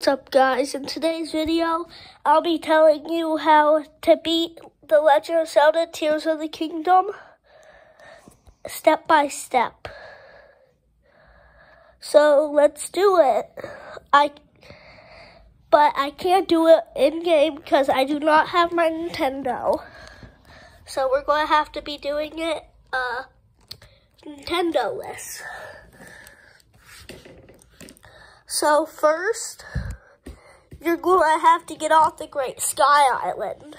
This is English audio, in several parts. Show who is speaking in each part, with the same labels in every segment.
Speaker 1: What's up guys, in today's video, I'll be telling you how to beat The Legend of Zelda Tears of the Kingdom step by step. So let's do it. I, but I can't do it in-game because I do not have my Nintendo. So we're going to have to be doing it uh, Nintendo-less. So first, you're to have to get off the Great Sky Island.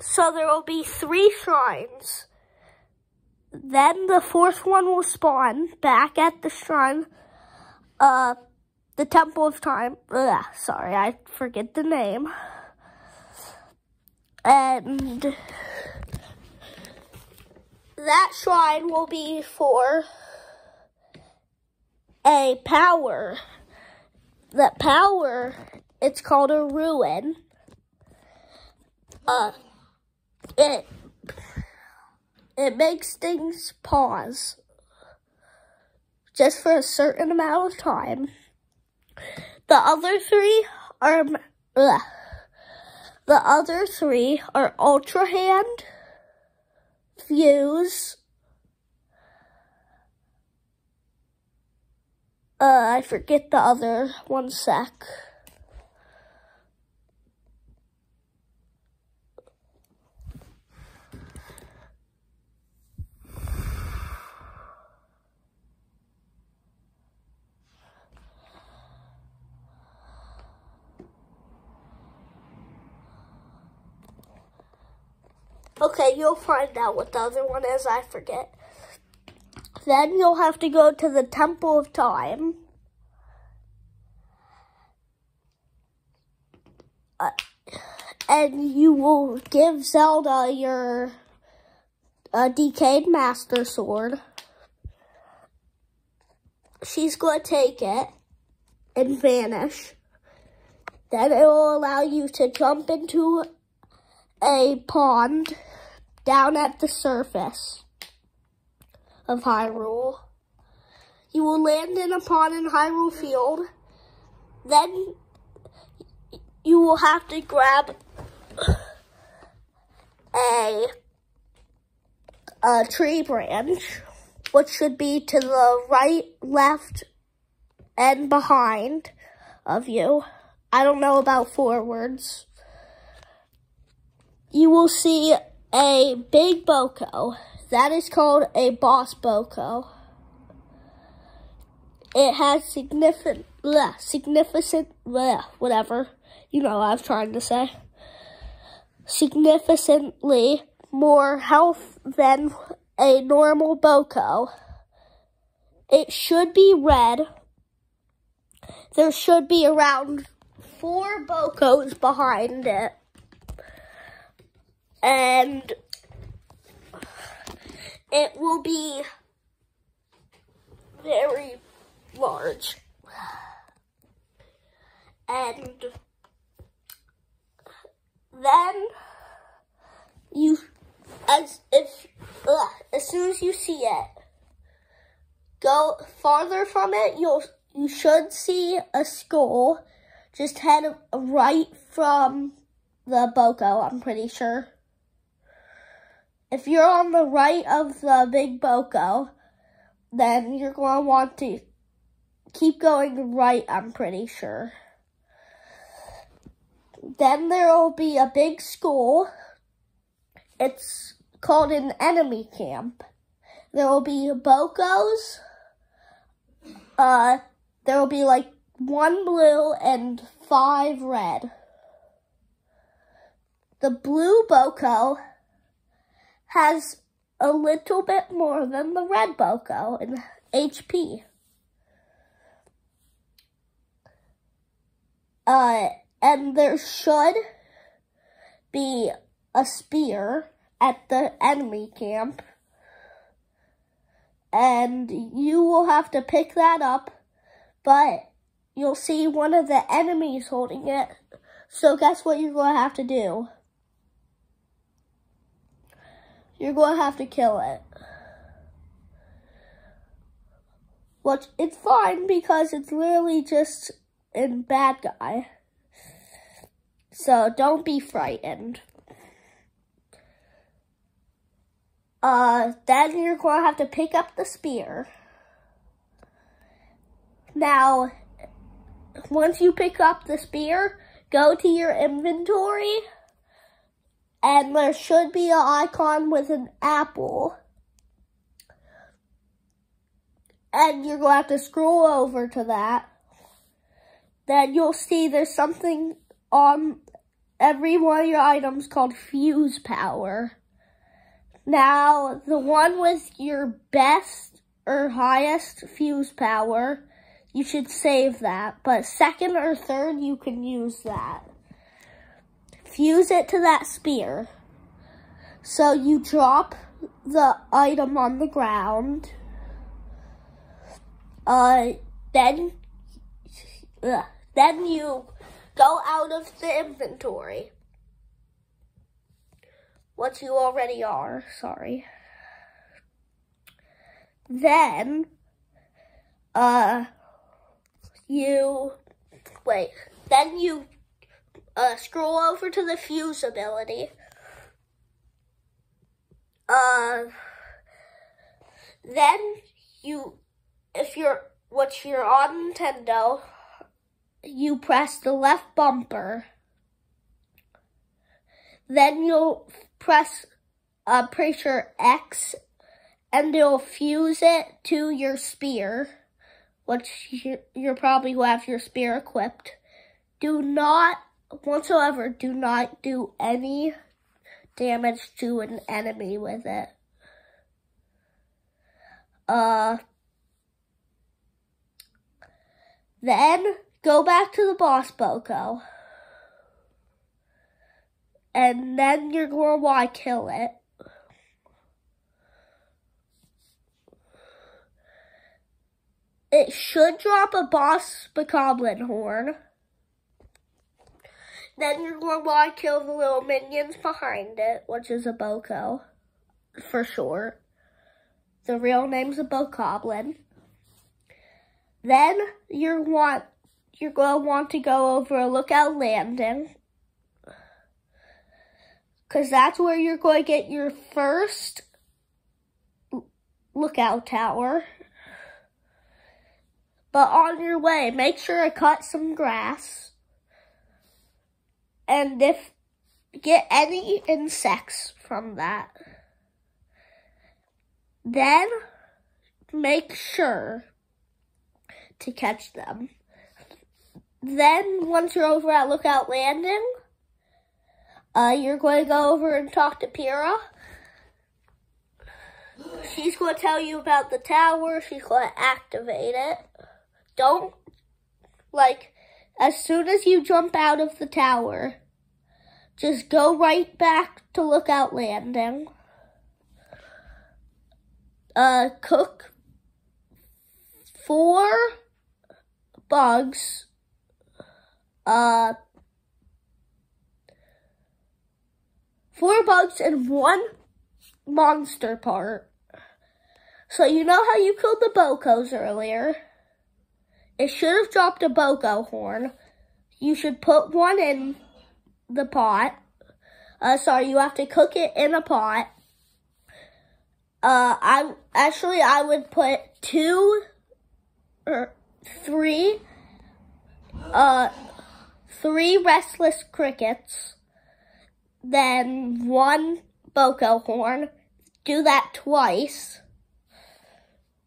Speaker 1: So there will be three shrines. Then the fourth one will spawn back at the shrine, uh, the Temple of Time. Ugh, sorry, I forget the name. And that shrine will be for a power. That power, it's called a ruin. Uh, it, it makes things pause just for a certain amount of time. The other three are, ugh, the other three are Ultra Hand, Fuse, Uh, I forget the other. One sec. Okay, you'll find out what the other one is. I forget. Then you'll have to go to the Temple of Time. Uh, and you will give Zelda your uh, decayed Master Sword. She's going to take it and vanish. Then it will allow you to jump into a pond down at the surface of Hyrule. You will land in a pond in Hyrule Field. Then you will have to grab a, a tree branch, which should be to the right, left, and behind of you. I don't know about forwards. You will see a big Boko that is called a boss boko. It has significant, bleh, significant, bleh, whatever. You know what I was trying to say. Significantly more health than a normal boko. It should be red. There should be around four bokos behind it. And it will be very large. And then you, as if, ugh, as soon as you see it, go farther from it, you'll, you should see a skull. Just head right from the Boko, I'm pretty sure. If you're on the right of the big Boko, then you're going to want to keep going right, I'm pretty sure. Then there will be a big school. It's called an enemy camp. There will be Bokos. Uh, there will be like one blue and five red. The blue Boko has a little bit more than the red Boko in HP. Uh, and there should be a spear at the enemy camp. And you will have to pick that up, but you'll see one of the enemies holding it. So guess what you're going to have to do? You're going to have to kill it. Which it's fine because it's literally just a bad guy. So don't be frightened. Uh, then you're going to have to pick up the spear. Now, once you pick up the spear, go to your inventory and there should be an icon with an apple. And you're going to have to scroll over to that. Then you'll see there's something on every one of your items called fuse power. Now, the one with your best or highest fuse power, you should save that. But second or third, you can use that. Fuse it to that spear. So you drop the item on the ground. Uh, then, then you go out of the inventory. What you already are, sorry. Then, uh, you, wait, then you uh, scroll over to the fuse ability. Uh, then you, if you're, what you're on Nintendo, you press the left bumper. Then you'll press, uh, pretty sure X, and it'll fuse it to your spear, which you're probably will have your spear equipped. Do not, whatsoever, do not do any damage to an enemy with it. Uh, then go back to the boss Boko. And then you're going to want to kill it. It should drop a boss Bokoblin horn. Then you're going to kill the little minions behind it, which is a Boko, for short. The real name's a Bokoblin. Then you're want you're to want to go over a lookout landing. Because that's where you're going to get your first lookout tower. But on your way, make sure to cut some grass. And if get any insects from that, then make sure to catch them. Then, once you're over at Lookout Landing, uh, you're going to go over and talk to Purah. She's going to tell you about the tower. She's going to activate it. Don't, like, as soon as you jump out of the tower, just go right back to Lookout Landing. Uh, cook four bugs uh, four bugs and one monster part. So you know how you killed the Bokos earlier? It should have dropped a Boko horn. You should put one in the pot. Uh, sorry, you have to cook it in a pot. Uh, I actually I would put two or three uh three restless crickets, then one boko horn. Do that twice.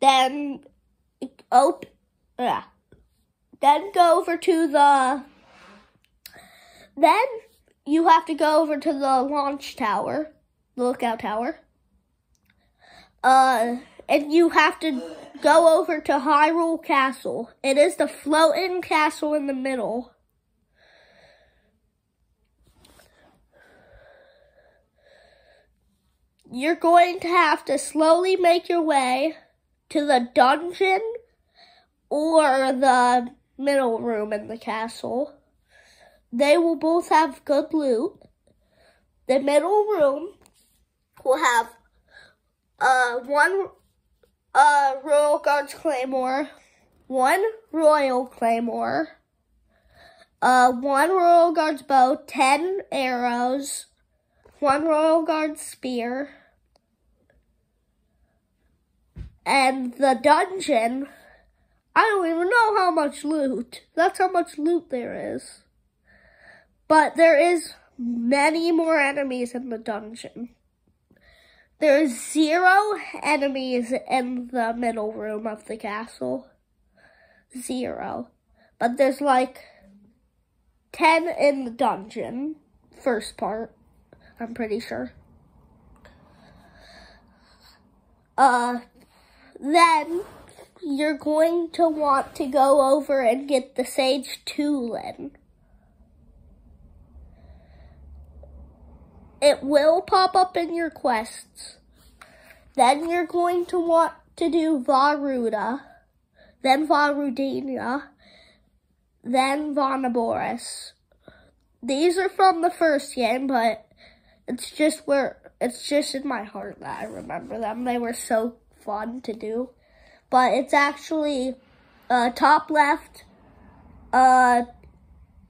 Speaker 1: Then oh, yeah. Then go over to the then you have to go over to the launch tower, the lookout tower. Uh and you have to go over to Hyrule Castle. It is the floating castle in the middle. you're going to have to slowly make your way to the dungeon or the middle room in the castle. They will both have good loot. The middle room will have uh, one uh, Royal Guards Claymore, one Royal Claymore, uh, one Royal Guards bow, ten arrows, one Royal Guard spear, and the dungeon, I don't even know how much loot. That's how much loot there is. But there is many more enemies in the dungeon. There is zero enemies in the middle room of the castle. Zero. But there's like 10 in the dungeon. First part, I'm pretty sure. Uh, then you're going to want to go over and get the Sage Tulin. It will pop up in your quests. Then you're going to want to do Vah Ruta, then Vah Rudania then Vah Naboris. These are from the first game, but it's just where it's just in my heart that I remember them. They were so fun to do. But it's actually uh, top left, uh,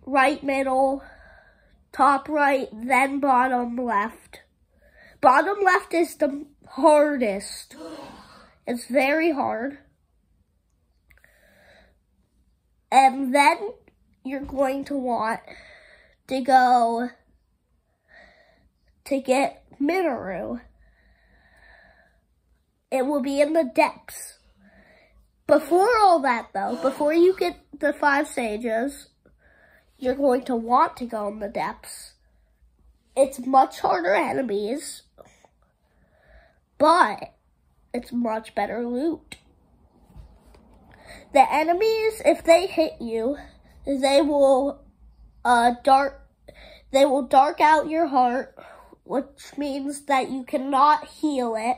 Speaker 1: right middle, top right, then bottom left. Bottom left is the hardest. It's very hard. And then you're going to want to go to get Mineru. It will be in the depths. Before all that though, before you get the five sages, you're going to want to go in the depths. It's much harder enemies, but it's much better loot. The enemies, if they hit you, they will uh, dark, they will dark out your heart, which means that you cannot heal it.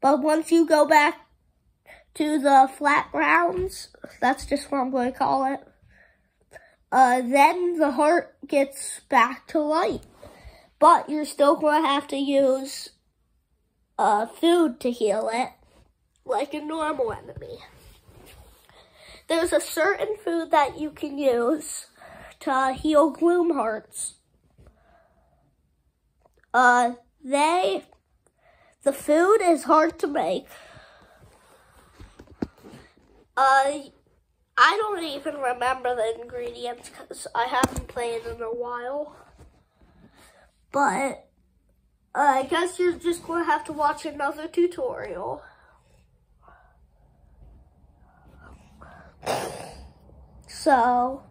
Speaker 1: But once you go back to the flat grounds, that's just what I'm going to call it, uh, then the heart gets back to light. But you're still going to have to use uh, food to heal it, like a normal enemy. There's a certain food that you can use to heal gloom hearts. Uh, they, the food is hard to make. Uh, I don't even remember the ingredients because I haven't played in a while. But uh, I guess you're just going to have to watch another tutorial. So,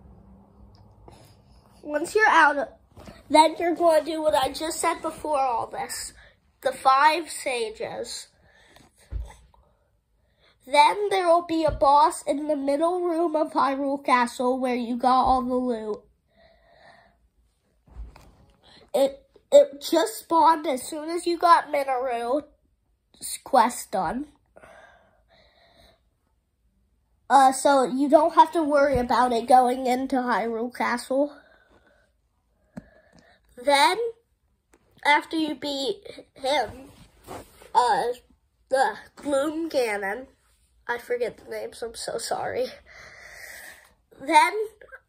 Speaker 1: once you're out, then you're going to do what I just said before all this. The five sages. Then there will be a boss in the middle room of Hyrule Castle where you got all the loot. It it just spawned as soon as you got Mineru quest done. Uh, so you don't have to worry about it going into Hyrule Castle. Then, after you beat him, uh, the Gloom Ganon, I forget the names, I'm so sorry. Then,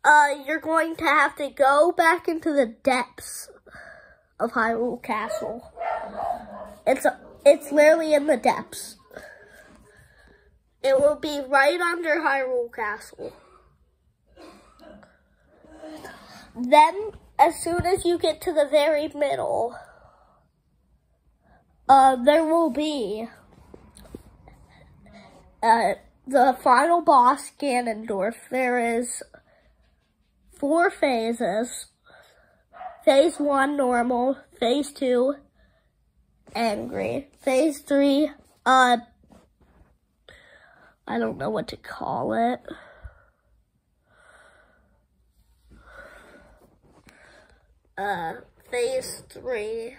Speaker 1: uh, you're going to have to go back into the depths of Hyrule Castle. It's, a, it's literally in the depths. It will be right under Hyrule Castle. Then, as soon as you get to the very middle, uh, there will be uh, the final boss, Ganondorf, there is four phases. Phase 1, normal. Phase 2, angry. Phase 3, uh, I don't know what to call it. Uh, phase 3.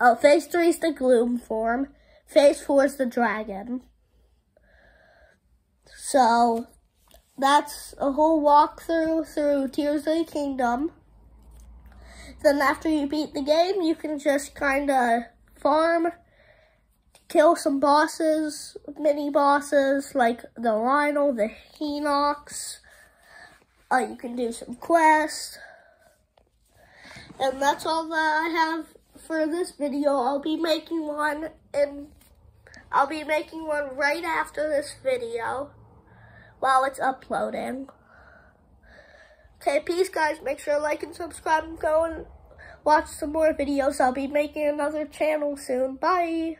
Speaker 1: Oh, phase 3 is the gloom form. Phase 4 is the dragon. So, that's a whole walkthrough through Tears of the Kingdom. Then after you beat the game, you can just kind of farm, kill some bosses, mini bosses like the Lynel, the Hinox. Uh, you can do some quests. And that's all that I have for this video. I'll be making one and I'll be making one right after this video while it's uploading. Okay, peace guys. Make sure to like and subscribe and go and watch some more videos. I'll be making another channel soon. Bye.